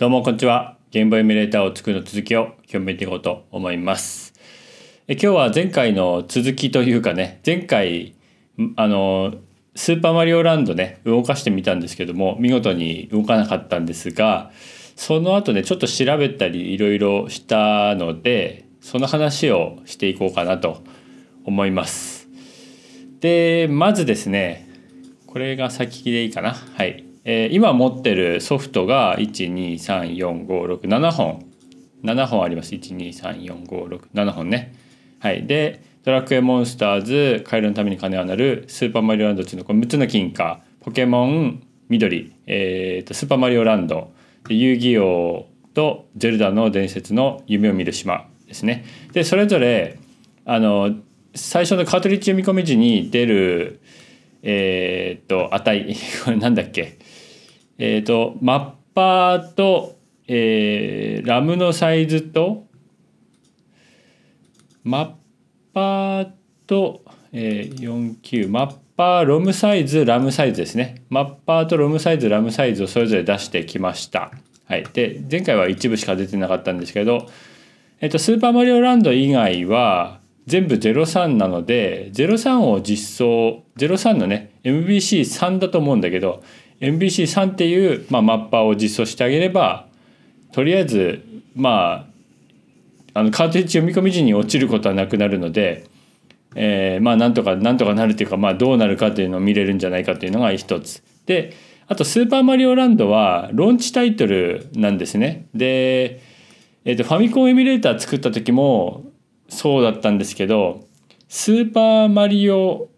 どうもこんにちは。ゲームボーイエミュレーターを作るの続きを今日もやっていこうと思います。え今日は前回の続きというかね、前回あのスーパーマリオランドね動かしてみたんですけども見事に動かなかったんですが、その後ねちょっと調べたりいろいろしたので、その話をしていこうかなと思います。でまずですね、これが先でいいかな。はい。えー今持ってるソフトが1234567本。7本あります。1234567本ね。はい。でドラクエモンスターズカエルのために金はなるスーパーマリオランドっていうのこの6つの金貨ポケモン緑、えーとスーパーマリオランド遊戯王とゼルダの伝説の夢を見る島ですね。でそれぞれあの最初のカートリッジ読み込み時に出るえーっと値。これなんだっけ？えーとマッパーと、えーラムのサイズとマッパーと、えー、49マッパーロムサイズラムサイズですねマッパーとロムサイズラムサイズをそれぞれ出してきました。はい、で前回は一部しか出てなかったんですけど、えっと、スーパーマリオランド以外は全部03なので03を実装03のね MBC3 だと思うんだけど MBC3 っていう、まあ、マッパーを実装してあげればとりあえずまああのカートリッジ読み込み時に落ちることはなくなるので、えーまあなんとかなんとかなるっていうか、まあ、どうなるかっていうのを見れるんじゃないかというのが一つ。であと「スーパーマリオランド」はローンチタイトルなんですね。で、えー、とファミコンエミュレーター作った時もそうだったんですけど「スーパーマリオ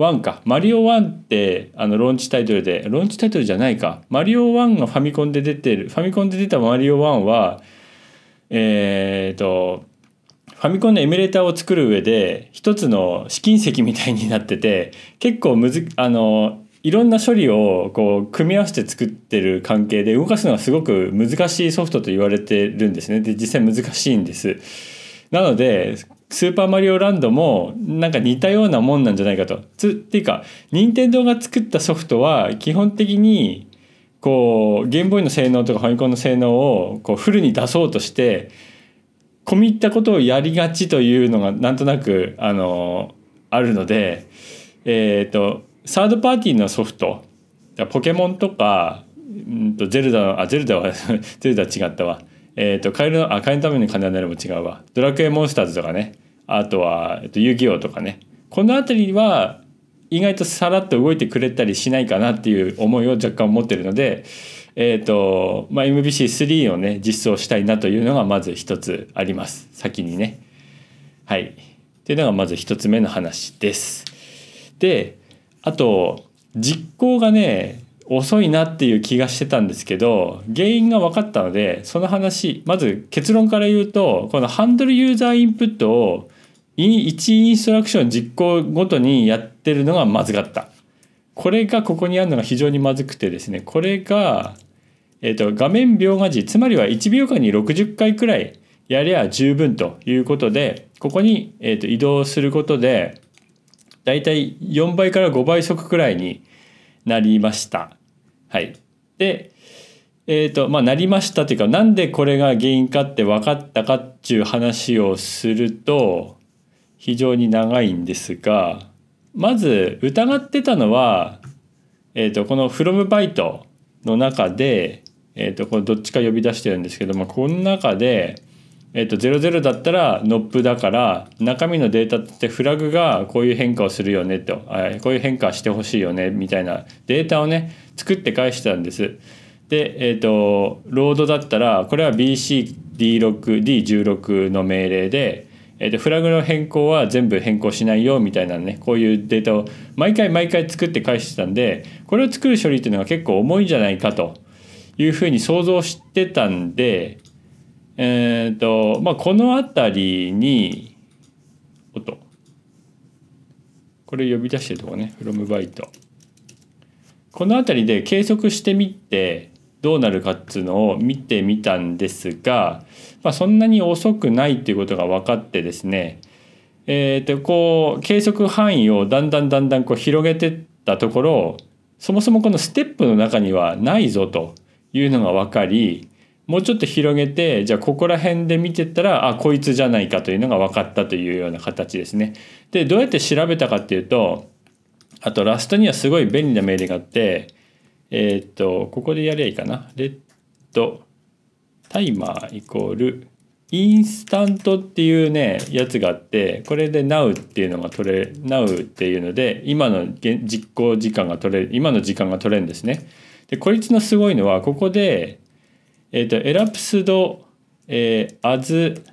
1か。マリオ1ってあのローンチタイトルでローンチタイトルじゃないか。マリオ1がファミコンで出てる。ファミコンで出たマリオ1はえっ、とファミコンのエミュレーターを作る上で一つの試金石みたいになってて結構むずあのいろんな処理をこう組み合わせて作ってる関係で動かすのがすごく難しいソフトと言われてるんですね。で実際難しいんです。なのでスーパーマリオランドもなんか似たようなもんなんじゃないかと。つっていうか任天堂が作ったソフトは基本的にこうゲームボーイの性能とかファミコンの性能をこうフルに出そうとして込み入ったことをやりがちというのがなんとなくあのあるので、えー、とサードパーティーのソフトポケモンとかんとゼルダのあゼルダは ゼルダ違ったわ。えー、とカエルのあカエルのために金をなるも違うわ。ドラクエモンスターズとかね。あとは、えっと、遊戯王とかね。この辺りは意外とさらっと動いてくれたりしないかなっていう思いを若干持ってるので、えーとまあ、MBC3 をね実装したいなというのがまず一つあります。先にね。はい。っていうのがまず一つ目の話です。であと実行がね遅いなっていう気がしてたんですけど原因が分かったのでその話まず結論から言うとこのハンドルユーザーインプットを1インストラクション実行ごとにやってるのがまずかったこれがここにあるのが非常にまずくてですねこれが、えー、と画面描画時つまりは1秒間に60回くらいやりゃ十分ということでここに、えー、と移動することでだいたい4倍から5倍速くらいになりました。はい、でえーとまあ、なりましたというかなんでこれが原因かって分かったかっていう話をすると非常に長いんですがまず疑ってたのは、えー、とこの「from バイト」の中で、えー、とこれどっちか呼び出してるんですけどもこの中で、えー、と00だったらノップだから中身のデータってフラグがこういう変化をするよねとこういう変化してほしいよねみたいなデータをね作って返してたんです。で、えー、とロードだったらこれは BCD6D16 の命令で、えー、とフラグの変更は全部変更しないよみたいなねこういうデータを毎回毎回作って返してたんでこれを作る処理っていうのが結構重いんじゃないかというふうに想像してたんで、えーとまあ、この辺りに音これ呼び出してるとこね from バイト。この辺りで計測してみてどうなるかっつうのを見てみたんですが、まあ、そんなに遅くないっていうことが分かってですねえー、とこう計測範囲をだんだんだんだんこう広げてったところそもそもこのステップの中にはないぞというのが分かりもうちょっと広げてじゃあここら辺で見てったらあこいつじゃないかというのが分かったというような形ですね。でどうやって調べたかっていうとあとラストにはすごい便利な命令があってえー、っとここでやりゃいいかな。レッドタイマーイコールインスタントっていうねやつがあってこれで Now っていうのが取れ Now っていうので今の実行時間が取れる今の時間が取れるんですね。でこいつのすごいのはここで、えーと、エラプスド、えー、アズ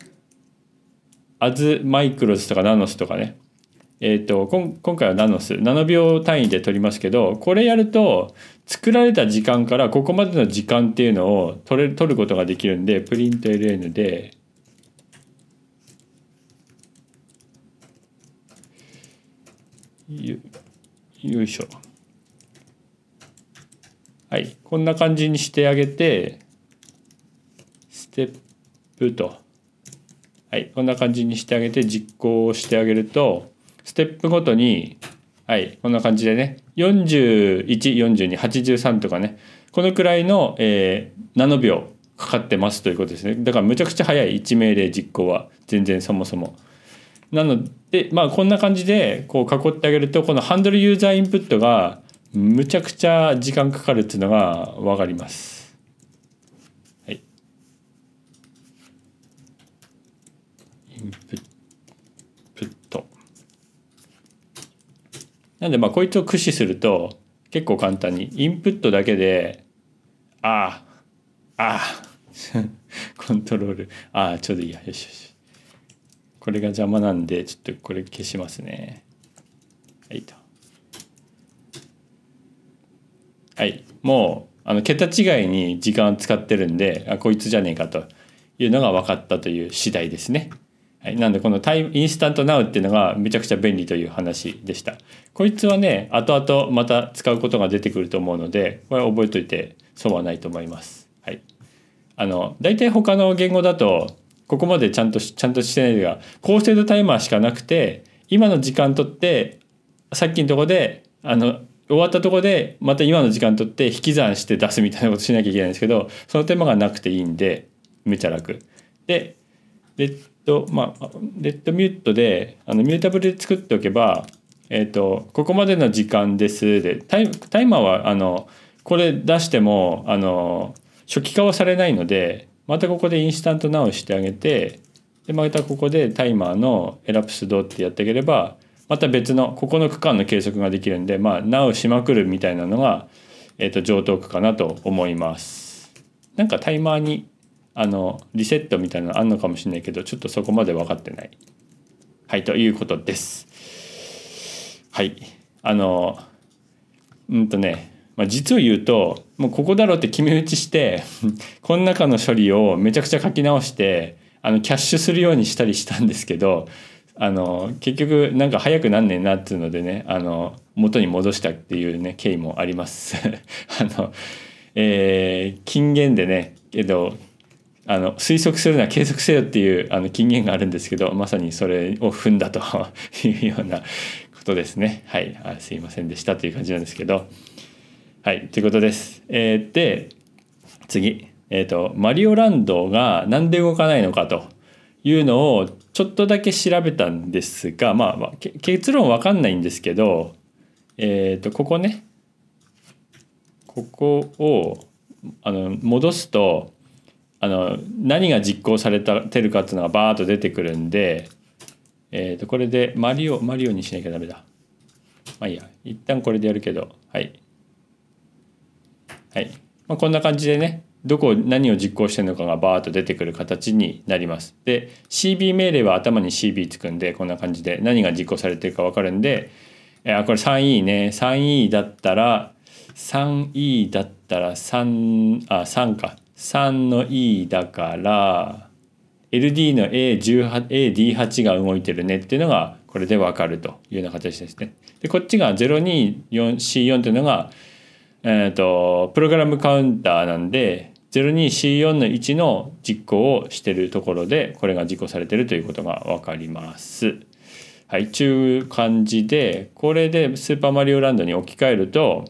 アズマイクロスとかナノスとかねえーと、と今回はナノス。ナノ秒単位で取りますけどこれやると作られた時間からここまでの時間っていうのを取れ取ることができるんでプリント ln で。よよいしょ。はい。こんな感じにしてあげてステップと。はい。こんな感じにしてあげて実行してあげるとステップごとにはいこんな感じでね414283とかねこのくらいの、えー、ナノ秒かかってますということですねだからむちゃくちゃ早い1命令実行は全然そもそも。なのでまあこんな感じでこう囲ってあげるとこのハンドルユーザーインプットがむちゃくちゃ時間かかるっていうのが分かります。はい。インプット。なんでまあこいつを駆使すると結構簡単にインプットだけでああああ コントロールああちょうどいいやよしよし。これが邪魔なんでちょっとこれ消しますね。はいと。はいもうあの桁違いに時間を使ってるんであこいつじゃねえかというのが分かったという次第ですね。なんでこのタイインスタントナウっていうのがめちゃくちゃ便利という話でした。こいつはね後々また使うことが出てくると思うのでこれ覚えといて損はないと思います。はい、あの大体他の言語だとここまでちゃんとちゃんとしてないが高精度タイマーしかなくて今の時間取ってさっきのとこであの終わったとこでまた今の時間取って引き算して出すみたいなことしなきゃいけないんですけどその手間がなくていいんでめちゃ楽。でレッドまあレッドミュートであのミュータブルで作っておけば、えーと、ここまでの時間ですでタイタイマーはあのこれ出してもあの初期化はされないのでまたここでインスタントナウしてあげてでまたここでタイマーのエラプスドってやってあげればまた別のここの区間の計測ができるんでまあナウしまくるみたいなのが、えーと、上等区かなと思います。なんかタイマーにあのリセットみたいなのあるのかもしれないけどちょっとそこまで分かってない。はいということです。はいあのうんとねまあ、実を言うともうここだろうって決め打ちして この中の処理をめちゃくちゃ書き直してあのキャッシュするようにしたりしたんですけどあの結局なんか早くなんねえなっていうのでねあの元に戻したっていうね経緯もあります あの、えー、金言でねけどあの推測するのは計測せよっていうあの金言があるんですけどまさにそれを踏んだと いうようなことですね。はい。あすいませんでしたという感じなんですけど。はい、ということです。えー、で次、えーと、マリオランドが何で動かないのかと。いうのをちょっとだけ調べたんですが、まあ、まあ、結論わかんないんですけど、えーと、ここね。ここをあの戻すとあの何が実行されてるかっていうのがバーッと出てくるんで、えー、とこれでマリオマリオにしなきゃダメだ。まあいいや。一旦これでやるけど。はい。はい。まあ、こんな感じでねどこ何を実行してるのかがバーッと出てくる形になります。で CB 命令は頭に CB つくんでこんな感じで。何が実行されてるか分かるんでえこれ 3E ね。3E だったら 3E だったら3あ3か。3の E だから LD の AD8 が動いてるねっていうのがこれで分かるというような形ですね。でこっちが 024C4 っていうのがえーと、プログラムカウンターなんで 02C4 の1の実行をしてるところでこれが実行されてるということが分かります。はい、ちゅう感じでこれでスーパーマリオランドに置き換えると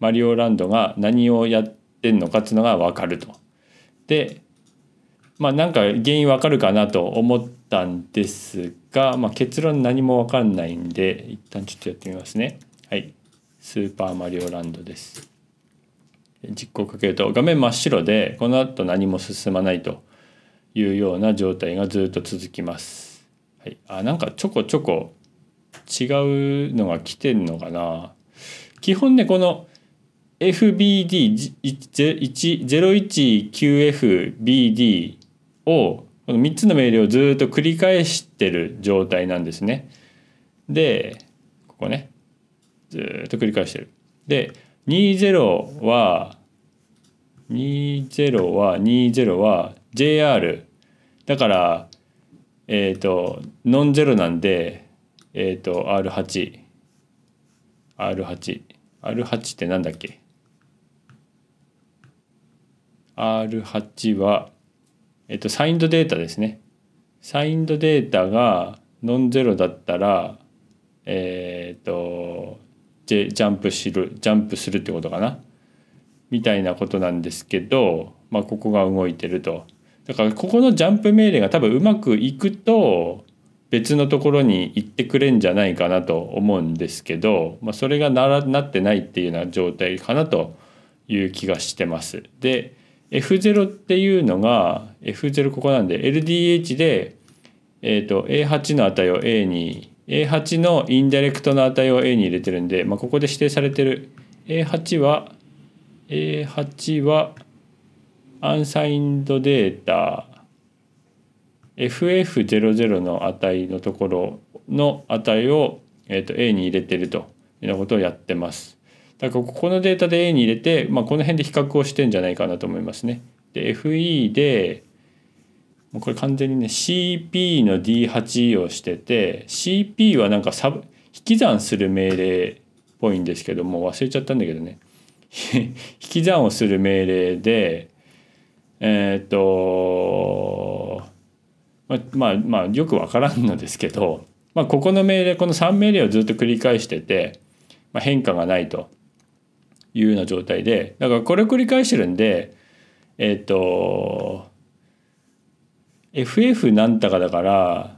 マリオランドが何をやってんのかっていうのが分かると。でまあなんか原因わかるかなと思ったんですが、まあ、結論何もわかんないんで一旦ちょっとやってみますね。はい。スーパーマリオランドです。実行かけると画面真っ白でこの後何も進まないというような状態がずっと続きます。はい。あなんかちょこちょこ違うのが来てんのかな。基本ねこの FBD01QFBD をこの3つの命令をずっと繰り返してる状態なんですね。でここね。ずっと繰り返してる。で20は20は20は JR だからえっ、ー、とノンゼロなんでえっ、ー、と R8R8 R8 ってなんだっけ？R8 は、えっと、サインドデータですね。サインドデータがノンゼロだったら、えっ、とジャンプするジャンプするってことかな？みたいなことなんですけど、まあ、ここが動いてると。だからここのジャンプ命令が多分うまくいくと別のところに行ってくれんじゃないかなと思うんですけど、まあ、それがならなってないっていうような状態かなという気がしてます。で F0 っていうのが F0 ここなんで LDH で、えーと、A8 の値を A に A8 のインダイレクトの値を A に入れてるんで、まあ、ここで指定されてる A8 は A8 はアンサインドデータ FF00 の値のところの値を、えーと A に入れてるというようなことをやってます。だからここのデータで A に入れて、まあ、この辺で比較をしてんじゃないかなと思いますね。で FE でこれ完全にね CP の D8 をしてて CP はなんかサブ引き算する命令っぽいんですけども忘れちゃったんだけどね 引き算をする命令でえっ、とままあまあよくわからんのですけど、まあ、ここの命令この3命令をずっと繰り返してて、まあ、変化がないと。いうような状態でだからこれを繰り返してるんでえっ、ー、と FF なんたかだから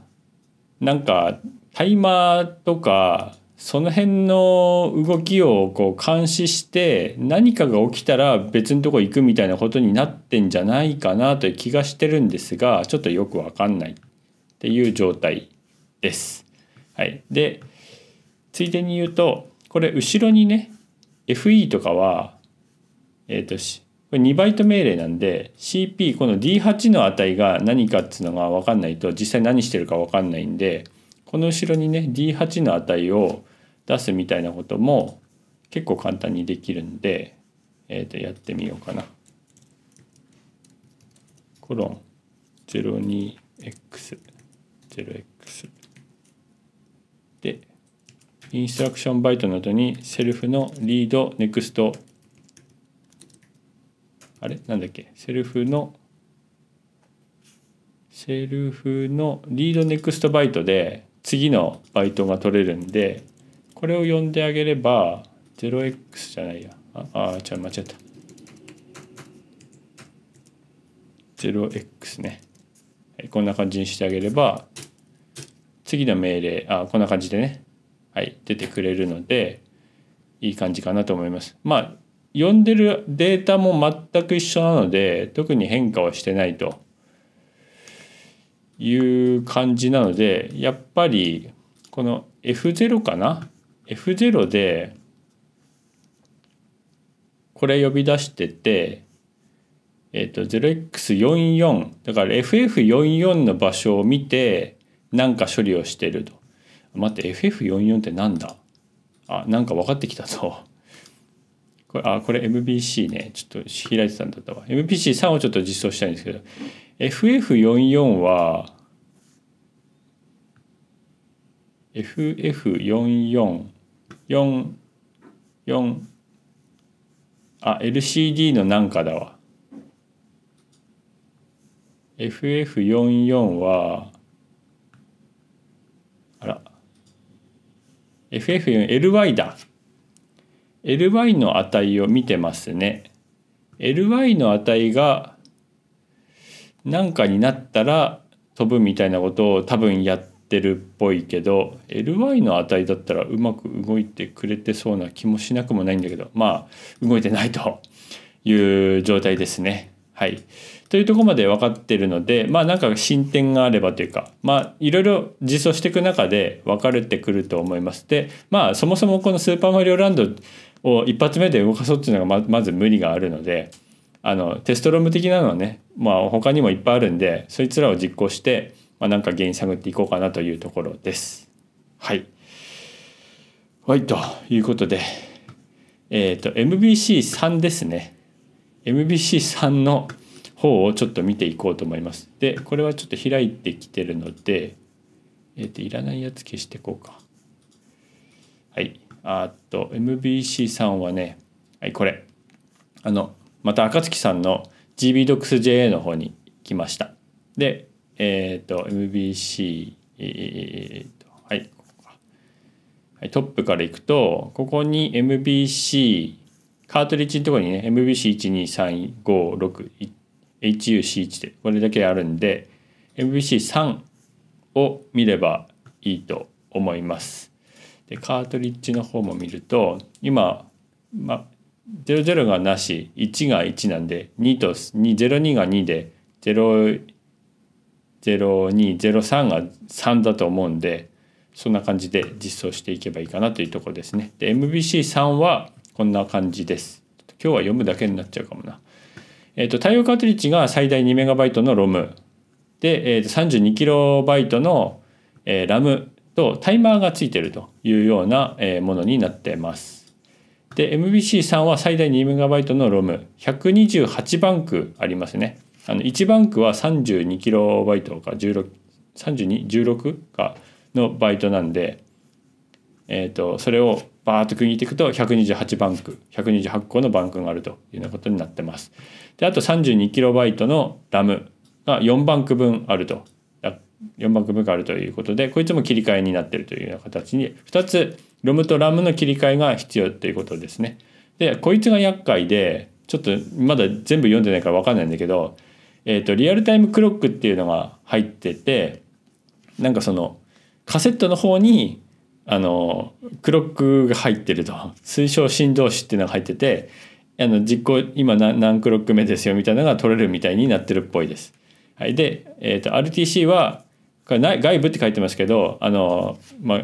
なんかタイマーとかその辺の動きをこう監視して何かが起きたら別のとこ行くみたいなことになってんじゃないかなという気がしてるんですがちょっとよく分かんないっていう状態です。はい、でついでに言うとこれ後ろにね FE とかは、えっ、ー、と、これ2バイト命令なんで CP この D8 の値が何かっつうのが分かんないと実際何してるか分かんないんでこの後ろにね D8 の値を出すみたいなことも結構簡単にできるんで、えー、とやってみようかな。コロン 02x0x で instruction byte の後に self の read next。あれ？なんだっけ？ self の self の read next byte で次のバイトが取れるんでこれを呼んであげれば 0x じゃないや。ああ違う間違った。0x ね、はい、こんな感じにしてあげれば次の命令あこんな感じでね。はい、出てくれるのでいい感じかなと思います。まあ読んでるデータも全く一緒なので特に変化はしてないという感じなのでやっぱりこの F0 かな？F0 でこれ呼び出しててえっ、ー、と 0x44 だから FF44 の場所を見て何か処理をしてると。待って FF44 ってなんだ？あなんか分かってきたぞ。これあこれ MBC ね。ちょっと開いてたんだったわ。MBC3 をちょっと実装したいんですけど FF44 は FF44 4 4あ LCD のなんかだわ。FF44 はあら FF4LY だ。LY の値を見てますね。LY の値がなんかになったら飛ぶみたいなことを多分やってるっぽいけど ly の値だったらうまく動いてくれてそうな気もしなくもないんだけどまあ動いてないという状態ですね。はい。というとこまで分かってるのでまあなんか進展があればというかまあいろいろ実装していく中で分かれてくると思います。でまあそもそもこの「スーパーマリオランド」を一発目で動かそうっていうのがまず無理があるのであのテストローム的なのはねまあ他にもいっぱいあるんでそいつらを実行して、まあ、なんか原因探っていこうかなというところです。はい。はいということでえっ、ー、と MBC3 ですね。MBC3 の方をちょっと見ていこうと思います。でこれはちょっと開いてきてるので、えー、といらないやつ消していこうか。はい。あと MBC さんはね、はい、これあのまた暁さんの GBDocsJA の方に来ました。で、えっ、ー、と MBC、えー、とはいはい、トップからいくとここに MBC カートリッジのところにね MBC12356 HUC1 でこれだけあるんで MBC3 を見ればいいと思います。でカートリッジの方も見ると今、ま、00がなし1が1なんで2と02が2で0203が3だと思うんでそんな感じで実装していけばいいかなというところですね。で MBC3 はこんな感じです。今日は読むだけになっちゃうかもな。えーと、対応カートリッジが最大 2MB の ROM で、えー、と 32KB の、えー、RAM とタイマーがついてるというような、えー、ものになってます。で MBC3 は最大 2MB の ROM128 バンクありますね。あの1バンクは 32KB か16 3216かのバイトなんで、えーとそれをバーッと区切っていくと128バンク128個のバンクがあるというようなことになってます。であと 32KB の RAM が4バンク分あると4バンク分があるということでこいつも切り替えになっているというような形に2つ ROM と RAM の切り替えが必要ということですね。でこいつが厄介でちょっとまだ全部読んでないから分かんないんだけど、えーとリアルタイムクロックっていうのが入っててなんかそのカセットの方にあのクロックが入ってると。推奨振動子っていうのが入っててあの実行今何クロック目ですよみたいなのが取れるみたいになってるっぽいです。はい、で、えーと、RTC はこれ外部って書いてますけどあの、まあ、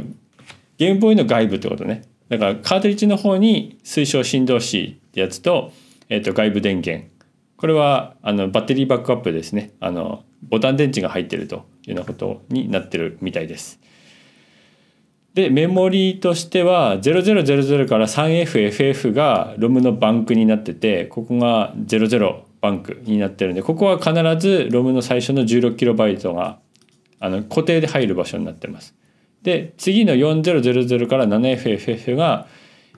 ゲームボーイの外部ってことね。だからカートリッジの方に推奨振動子ってやつと,、えーと外部電源。これはあのバッテリーバックアップですね。あのボタン電池が入ってるというようなことになってるみたいです。でメモリーとしては0000から 3FFF が ROM のバンクになっててここが00バンクになってるんでここは必ず ROM の最初の 16KB があの固定で入る場所になってます。で次の4000から 7FFF が、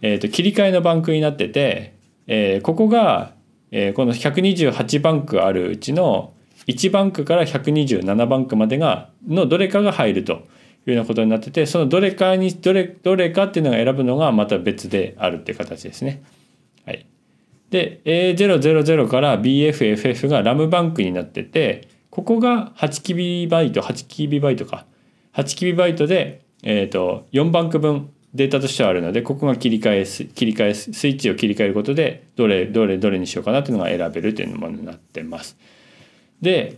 えー、と切り替えのバンクになってて、えー、ここが、えー、この128バンクあるうちの1バンクから127バンクまでがのどれかが入ると。いうようなことになっててそのどれかにどれどれかっていうのが選ぶのがまた別であるっていう形ですね。はい、で A000 から BFFF がラムバンクになっててここが8キビバイト8キビバイトか8キビバイトで、えーと、4バンク分データとしてはあるのでここが切り替え切り替えスイッチを切り替えることでどれどれどれにしようかなっていうのが選べるというものになってます。で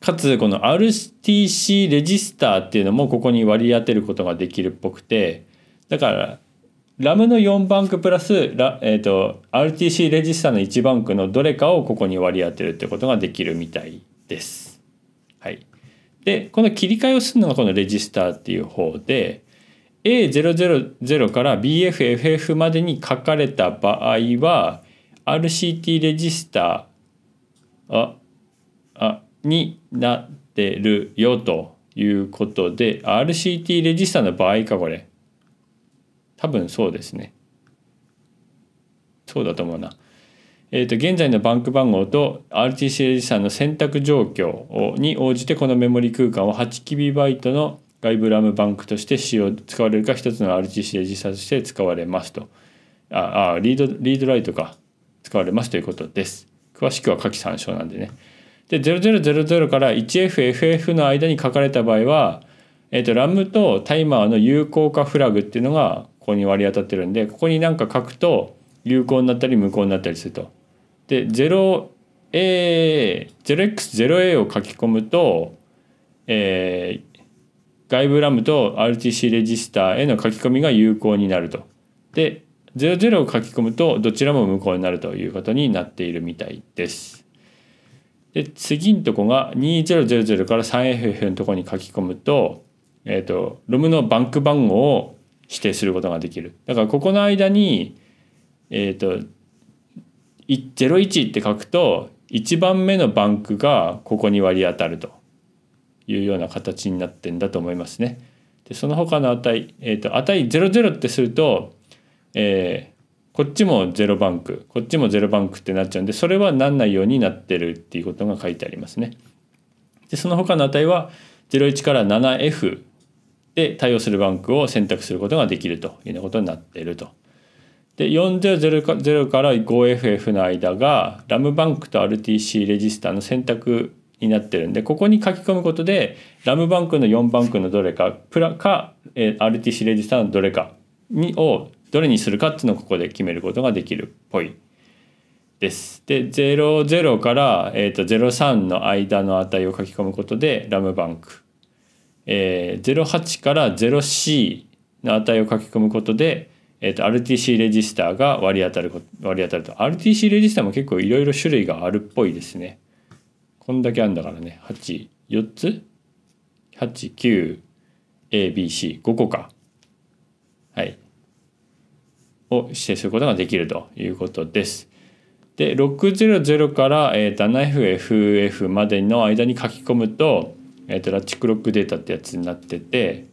かつこの RTC レジスターっていうのもここに割り当てることができるっぽくてだからラムの4バンクプラス、えーと、RTC レジスターの1バンクのどれかをここに割り当てるってことができるみたいです。はい、でこの切り替えをするのがこのレジスターっていう方で A000 から BFFF までに書かれた場合は RCT レジスターああになってるよということで RCT レジスタの場合かこれ。多分そうですね。そうだと思うな。えー、と現在のバンク番号と RTC レジスタの選択状況に応じてこのメモリ空間を 8KB の外部ラムバンクとして使用使われるか一つの RTC レジスタとして使われますと。ああリードリードライトか。使われますということです。詳しくは下記参照なんでね。で0000から 1FFF の間に書かれた場合は、えー、とラムとタイマーの有効化フラグっていうのがここに割り当たってるんでここに何か書くと有効になったり無効になったりすると。で 0A 0x0A を書き込むと、えー、外部ラムと RTC レジスターへの書き込みが有効になると。で00を書き込むとどちらも無効になるということになっているみたいです。で次のとこが2000から 3FF のとこに書き込むと,、えーと、ロムのバンク番号を指定することができる。だからここの間に、えーと、01って書くと1番目のバンクがここに割り当たるというような形になってんだと思いますね。でその他の値、えーと値00ってするとえー、こっちもゼロバンクこっちもゼロバンクってなっちゃうんでそれはなんないようになってるっていうことが書いてありますね。でその他の値は01から 7F で対応するバンクを選択することができるというようなことになっていると。で400から 5FF の間がラムバンクと RTC レジスターの選択になってるんでここに書き込むことでラムバンクの4バンクのどれかプラか、え、RTC レジスターのどれかにをどれにするかっていうのをここで決めることができるっぽいです。で00から、えーと、03の間の値を書き込むことでラムバンク、えー、08から 0C の値を書き込むことで、えーと、RTC レジスターが割り当たる割り当たると RTC レジスターも結構いろいろ種類があるっぽいですね。こんだけあるんだからね84つ ?89ABC5 個か。はい。を指定することができるということです。で600から、えー、7FFF までの間に書き込むと,、えーと、ラッチクロックデータってやつになってて、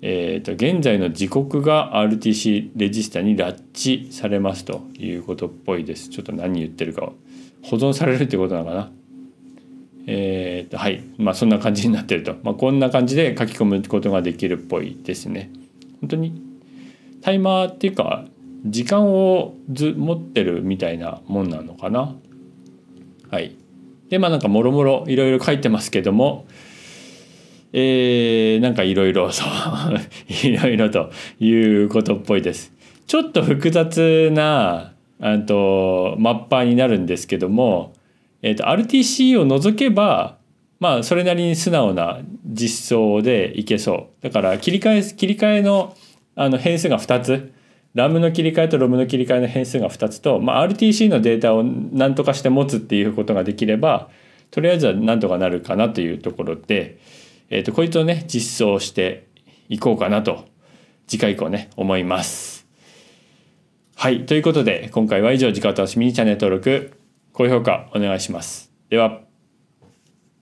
えーと、現在の時刻が RTC レジスタにラッチされますということっぽいです。ちょっと何言ってるか保存されるってことなのかな。えーと、はいまあそんな感じになってると、まあ、こんな感じで書き込むことができるっぽいですね。本当にタイマーっていうか時間をず持ってるみたいなもんなのかな？はい、でまあなんかもろもろいろいろ書いてますけどもえー、なんかいろいろ そういろいろということっぽいです。ちょっと複雑なあとマッパーになるんですけども、えーと、RTC を除けばまあそれなりに素直な実装でいけそうだから切り替え切り替えのあの変数が2つラムの切り替えとロムの切り替えの変数が2つと、まあ、RTC のデータを何とかして持つっていうことができればとりあえずは何とかなるかなというところで、えー、とこいつをね実装していこうかなと次回以降ね思います。はいということで今回は以上時間お楽しみにチャンネル登録高評価お願いします。では